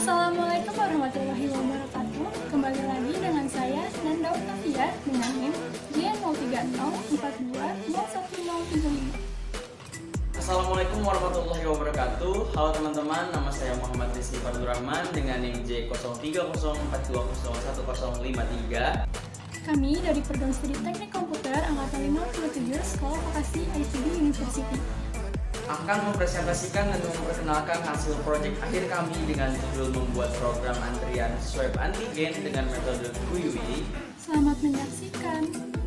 Assalamualaikum warahmatullahi wabarakatuh. Kembali lagi dengan saya Nanda Octavia dengan NIM J030420175. Assalamualaikum warahmatullahi wabarakatuh Halo teman-teman, nama saya Muhammad Rizky Fadul Rahman dengan NIM J0304201053 Kami dari Program Studi Teknik Komputer Angkatan 57 Sekolah Vokasi ITB University. Akan mempresentasikan dan memperkenalkan hasil proyek akhir kami dengan judul membuat program antrian swab antigen dengan metode QUI Selamat menyaksikan.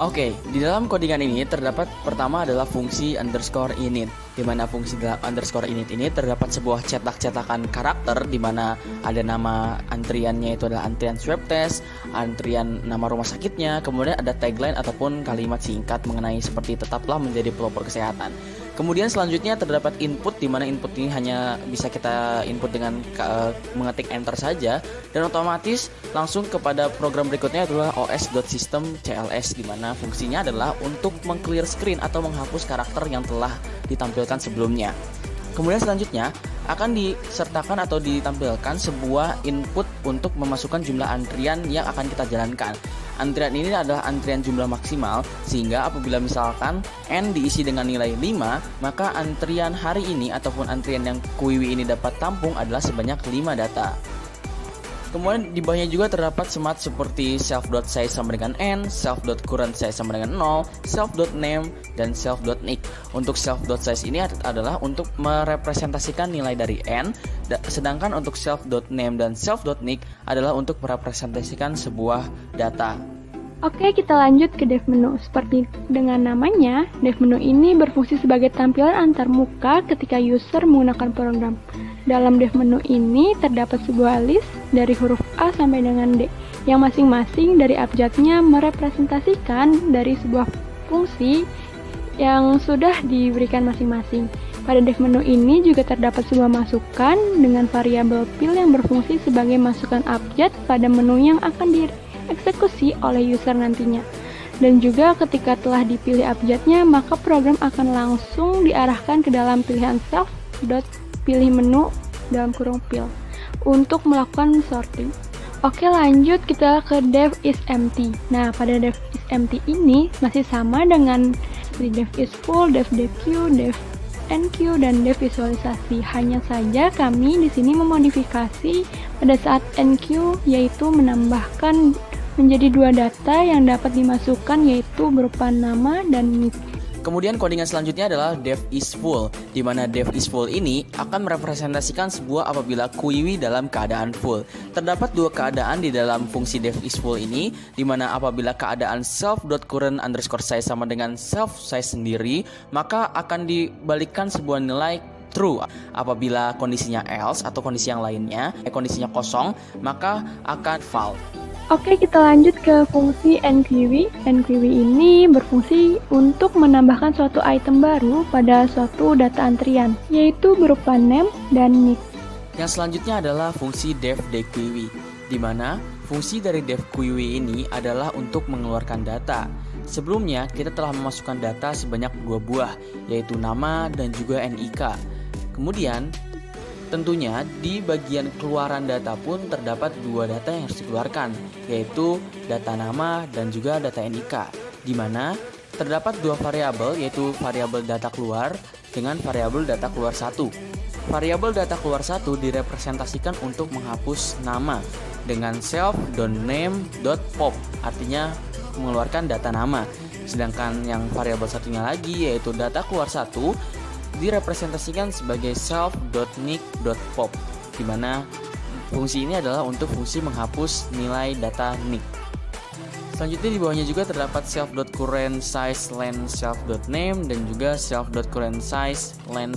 Oke, di dalam codingan ini terdapat pertama adalah fungsi underscore init, di mana fungsi underscore init ini terdapat sebuah cetak-cetakan karakter di mana ada nama antriannya itu adalah antrian swab test, antrian nama rumah sakitnya, kemudian ada tagline ataupun kalimat singkat mengenai seperti tetaplah menjadi pelopor kesehatan. Kemudian selanjutnya terdapat input di mana input ini hanya bisa kita input dengan uh, mengetik enter saja dan otomatis langsung kepada program berikutnya adalah os.system cls di mana fungsinya adalah untuk mengclear screen atau menghapus karakter yang telah ditampilkan sebelumnya. Kemudian selanjutnya akan disertakan atau ditampilkan sebuah input untuk memasukkan jumlah antrian yang akan kita jalankan. Antrian ini adalah antrian jumlah maksimal sehingga apabila misalkan N diisi dengan nilai 5 maka antrian hari ini ataupun antrian yang kuiwi ini dapat tampung adalah sebanyak 5 data. Kemudian di bawahnya juga terdapat semat seperti self.size sama dengan n, self.current size sama dengan 0, self.name, dan self.nick. Untuk self.size ini adalah untuk merepresentasikan nilai dari n, sedangkan untuk self.name dan self.nick adalah untuk merepresentasikan sebuah data. Oke, kita lanjut ke dev menu. Seperti dengan namanya, dev menu ini berfungsi sebagai tampilan antar muka ketika user menggunakan program. Dalam dev menu ini terdapat sebuah list dari huruf A sampai dengan D, yang masing-masing dari abjadnya merepresentasikan dari sebuah fungsi yang sudah diberikan masing-masing. Pada dev menu ini juga terdapat sebuah masukan dengan variabel pil yang berfungsi sebagai masukan abjad pada menu yang akan di eksekusi oleh user nantinya. Dan juga ketika telah dipilih abjadnya, maka program akan langsung diarahkan ke dalam pilihan self pilih menu dalam kurung pil untuk melakukan sorting. Oke lanjut kita ke dev is empty. Nah pada dev is empty ini masih sama dengan seperti dev is full, dev deq, dev NQ dan dev visualisasi. Hanya saja kami di sini memodifikasi pada saat NQ yaitu menambahkan menjadi dua data yang dapat dimasukkan yaitu berupa nama dan nick. Kemudian codingan selanjutnya adalah dev is full, di mana dev is full ini akan merepresentasikan sebuah apabila kuiwi dalam keadaan full. Terdapat dua keadaan di dalam fungsi dev is full ini, di mana apabila keadaan self.current underscore size sama dengan self size sendiri, maka akan dibalikkan sebuah nilai true. Apabila kondisinya else atau kondisi yang lainnya, eh, kondisinya kosong, maka akan false. Oke, kita lanjut ke fungsi NQW. NQW ini berfungsi untuk menambahkan suatu item baru pada suatu data antrian, yaitu berupa name dan nick. Yang selanjutnya adalah fungsi devDQW, di mana fungsi dari devQW ini adalah untuk mengeluarkan data. Sebelumnya, kita telah memasukkan data sebanyak dua buah, yaitu nama dan juga NIK. Kemudian, Tentunya di bagian keluaran data pun terdapat dua data yang harus dikeluarkan, yaitu data nama dan juga data NIK, di mana terdapat dua variabel yaitu variabel data keluar dengan variabel data keluar satu. Variabel data keluar satu direpresentasikan untuk menghapus nama dengan self.name.pop, artinya mengeluarkan data nama. Sedangkan yang variabel satunya lagi yaitu data keluar satu direpresentasikan sebagai self.nick.pop di mana fungsi ini adalah untuk fungsi menghapus nilai data nick. Selanjutnya di bawahnya juga terdapat self.current size len self.name dan juga self.current size len.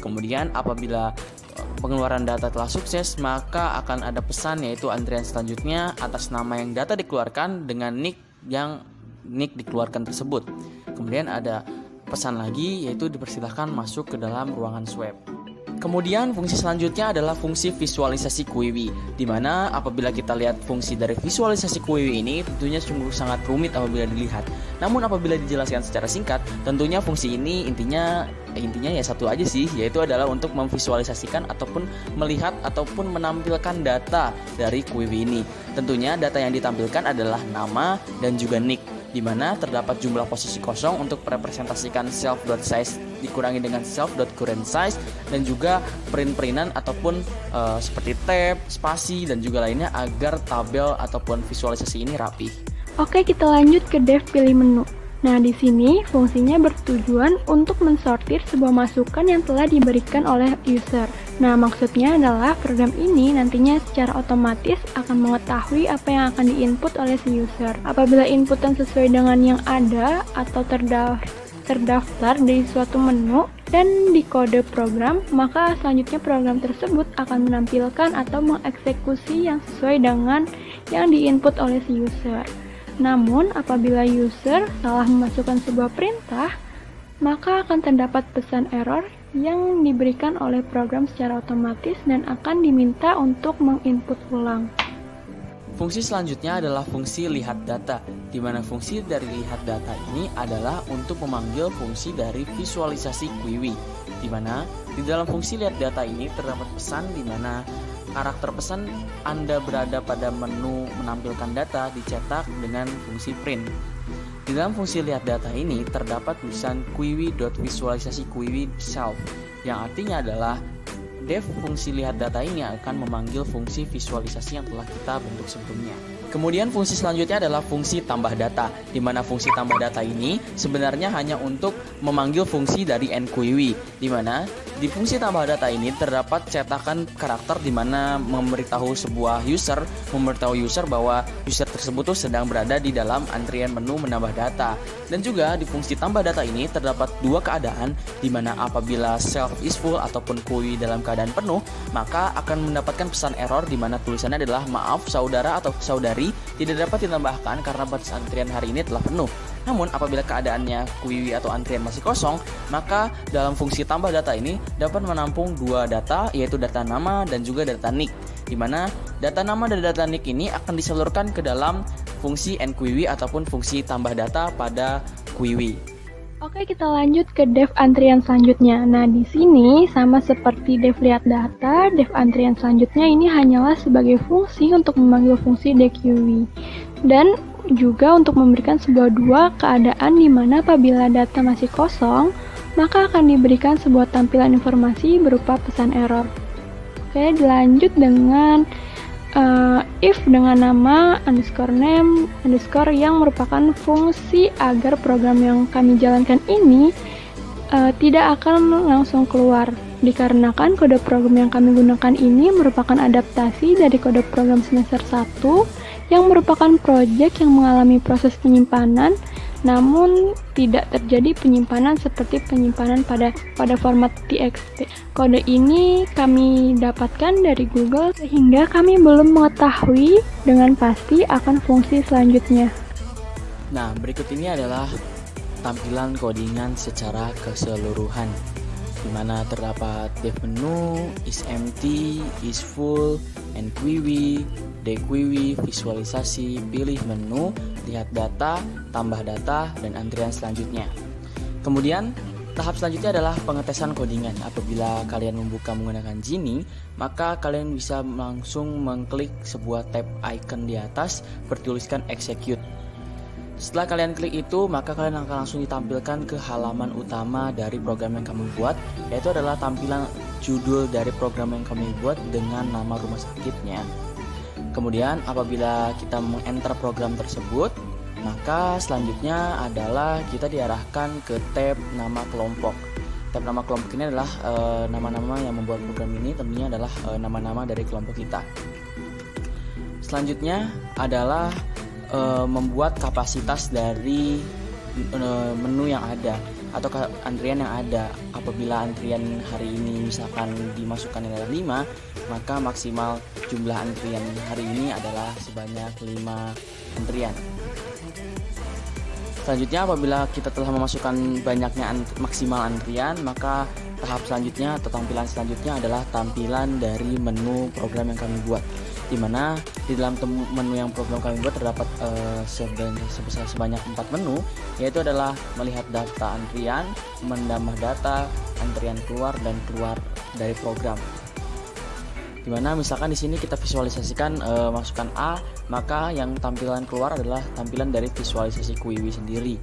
Kemudian apabila eh, pengeluaran data telah sukses, maka akan ada pesan yaitu antrian selanjutnya atas nama yang data dikeluarkan dengan nick yang nick dikeluarkan tersebut. Kemudian ada pesan lagi yaitu dipersilahkan masuk ke dalam ruangan swab. Kemudian fungsi selanjutnya adalah fungsi visualisasi QWI, di mana apabila kita lihat fungsi dari visualisasi QWI ini tentunya sungguh sangat rumit apabila dilihat. Namun apabila dijelaskan secara singkat, tentunya fungsi ini intinya intinya ya satu aja sih, yaitu adalah untuk memvisualisasikan ataupun melihat ataupun menampilkan data dari QWI ini. Tentunya data yang ditampilkan adalah nama dan juga nick di mana terdapat jumlah posisi kosong untuk merepresentasikan self.size dikurangi dengan self.current size dan juga print-printan ataupun uh, seperti tab, spasi dan juga lainnya agar tabel ataupun visualisasi ini rapi. Oke, kita lanjut ke dev pilih menu. Nah, di sini fungsinya bertujuan untuk mensortir sebuah masukan yang telah diberikan oleh user. Nah, maksudnya adalah program ini nantinya secara otomatis akan mengetahui apa yang akan diinput oleh si user. Apabila inputan sesuai dengan yang ada atau terdaftar di suatu menu dan di kode program, maka selanjutnya program tersebut akan menampilkan atau mengeksekusi yang sesuai dengan yang diinput oleh si user. Namun, apabila user salah memasukkan sebuah perintah, maka akan terdapat pesan error yang diberikan oleh program secara otomatis dan akan diminta untuk menginput ulang. Fungsi selanjutnya adalah fungsi lihat data, di mana fungsi dari lihat data ini adalah untuk memanggil fungsi dari visualisasi QWI, di mana di dalam fungsi lihat data ini terdapat pesan di mana karakter pesan Anda berada pada menu menampilkan data dicetak dengan fungsi print. Di dalam fungsi lihat data ini terdapat tulisan quiwi.visualisasi quiwi self yang artinya adalah dev fungsi lihat data ini akan memanggil fungsi visualisasi yang telah kita bentuk sebelumnya. Kemudian fungsi selanjutnya adalah fungsi tambah data, di mana fungsi tambah data ini sebenarnya hanya untuk memanggil fungsi dari nQuery, di mana di fungsi tambah data ini terdapat cetakan karakter di mana memberitahu sebuah user, memberitahu user bahwa user tersebut tuh sedang berada di dalam antrian menu menambah data. Dan juga di fungsi tambah data ini terdapat dua keadaan di mana apabila self is full ataupun QUery dalam keadaan penuh, maka akan mendapatkan pesan error di mana tulisannya adalah maaf saudara atau saudari tidak dapat ditambahkan karena batas antrian hari ini telah penuh. Namun apabila keadaannya kuiwi atau antrian masih kosong, maka dalam fungsi tambah data ini dapat menampung dua data yaitu data nama dan juga data nick. Di mana data nama dan data nick ini akan disalurkan ke dalam fungsi nQuery ataupun fungsi tambah data pada Quiwi. Oke, kita lanjut ke dev antrian selanjutnya. Nah, di sini sama seperti dev lihat data, dev antrian selanjutnya ini hanyalah sebagai fungsi untuk memanggil fungsi dequery. Dan juga untuk memberikan sebuah dua keadaan di mana apabila data masih kosong, maka akan diberikan sebuah tampilan informasi berupa pesan error. Oke, dilanjut dengan uh, if dengan nama underscore name underscore yang merupakan fungsi agar program yang kami jalankan ini uh, tidak akan langsung keluar. Dikarenakan kode program yang kami gunakan ini merupakan adaptasi dari kode program semester 1 yang merupakan proyek yang mengalami proses penyimpanan namun tidak terjadi penyimpanan seperti penyimpanan pada pada format TXT. Kode ini kami dapatkan dari Google sehingga kami belum mengetahui dengan pasti akan fungsi selanjutnya. Nah, berikut ini adalah tampilan codingan secara keseluruhan di mana terdapat dev menu, is empty, is full, and query, dequery, visualisasi, pilih menu, lihat data, tambah data, dan antrian selanjutnya. Kemudian, tahap selanjutnya adalah pengetesan codingan. Apabila kalian membuka menggunakan Genie, maka kalian bisa langsung mengklik sebuah tab icon di atas bertuliskan execute. Setelah kalian klik itu, maka kalian akan langsung ditampilkan ke halaman utama dari program yang kami buat, yaitu adalah tampilan judul dari program yang kami buat dengan nama rumah sakitnya. Kemudian apabila kita mengenter program tersebut, maka selanjutnya adalah kita diarahkan ke tab nama kelompok. Tab nama kelompok ini adalah eh, nama-nama e, yang membuat program ini tentunya adalah eh, nama-nama e, dari kelompok kita. Selanjutnya adalah e, membuat kapasitas dari e, menu yang ada. atau antrian yang ada. Apabila antrian hari ini misalkan dimasukkan adalah 5, maka maksimal jumlah antrian hari ini adalah sebanyak 5 antrian. Selanjutnya apabila kita telah memasukkan banyaknya ant maksimal antrian, maka tahap selanjutnya atau tampilan selanjutnya adalah tampilan dari menu program yang kami buat. Di mana di dalam menu yang program kami buat terdapat uh, sebesar sebanyak 4 menu, yaitu adalah melihat data antrian, menambah data, antrian keluar dan keluar dari program. Di mana misalkan di sini kita visualisasikan e, masukkan A maka yang tampilan keluar adalah tampilan dari visualisasi Quiwi sendiri.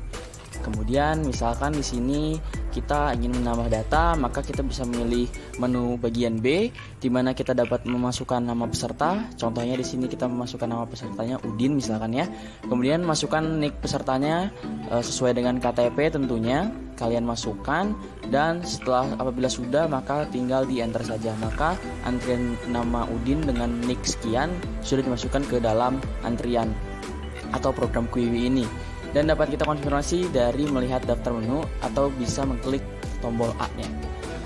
Kemudian misalkan di sini kita ingin menambah data maka kita bisa memilih menu bagian B di mana kita dapat memasukkan nama peserta. Contohnya di sini kita memasukkan nama pesertanya Udin misalkan ya. Kemudian masukkan nick pesertanya e, sesuai dengan KTP tentunya kalian masukkan. Dan setelah apabila sudah maka tinggal di enter saja. Maka antrian nama Udin dengan nick sekian sudah dimasukkan ke dalam antrian atau program Quiwi ini dan dapat kita konfirmasi dari melihat daftar menu atau bisa mengklik tombol A-nya.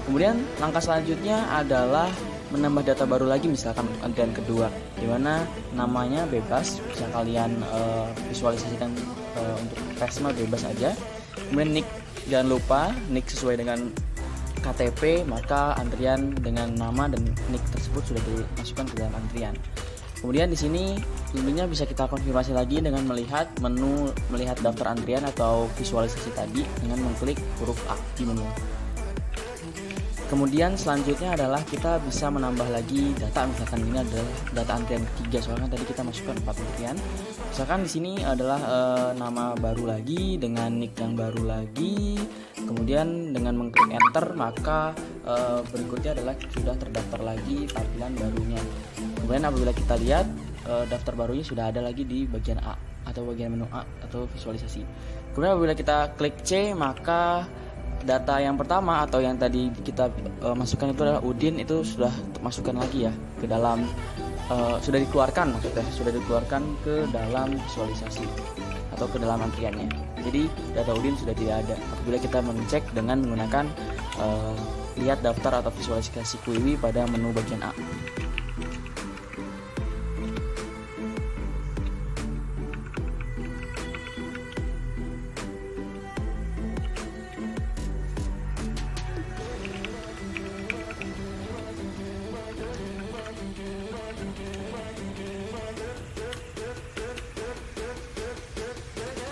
Kemudian langkah selanjutnya adalah menambah data baru lagi misalkan untuk antrian kedua di mana namanya bebas bisa kalian uh, visualisasikan uh, untuk tesma bebas aja kemudian nick jangan lupa nick sesuai dengan KTP maka antrian dengan nama dan nick tersebut sudah dimasukkan ke dalam antrian Kemudian di sini tentunya bisa kita konfirmasi lagi dengan melihat menu melihat daftar antrian atau visualisasi tadi dengan mengklik huruf A di menu. Kemudian selanjutnya adalah kita bisa menambah lagi data misalkan ini adalah data antrian ketiga soalnya tadi kita masukkan empat antrian. Misalkan di sini adalah e, nama baru lagi dengan nick yang baru lagi. Kemudian dengan mengklik enter maka e, berikutnya adalah sudah terdaftar lagi tampilan barunya kemudian apabila kita lihat e, daftar barunya sudah ada lagi di bagian A atau bagian menu A atau visualisasi kemudian apabila kita klik C maka data yang pertama atau yang tadi kita e, masukkan itu adalah Udin itu sudah masukkan lagi ya ke dalam e, sudah dikeluarkan maksudnya sudah dikeluarkan ke dalam visualisasi atau ke dalam antriannya. Jadi data Udin sudah tidak ada. Apabila kita mengecek dengan menggunakan e, lihat daftar atau visualisasi Quiwi pada menu bagian A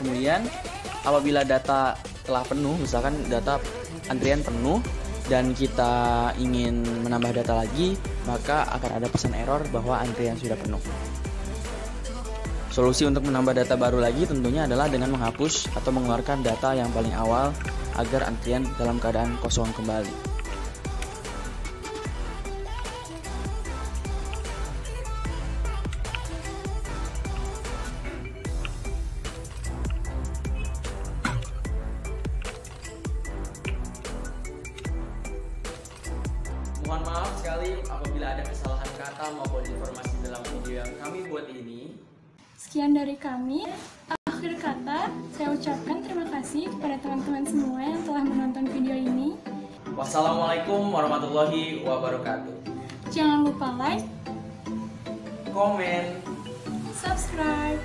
kemudian apabila data telah penuh misalkan data antrian penuh dan kita ingin menambah data lagi maka akan ada pesan error bahwa antrian sudah penuh Solusi untuk menambah data baru lagi tentunya adalah dengan menghapus atau mengeluarkan data yang paling awal agar antrian dalam keadaan kosong kembali. Kasih kepada teman-teman semua yang telah menonton video ini. Wassalamualaikum warahmatullahi wabarakatuh. Jangan lupa like, komen, subscribe,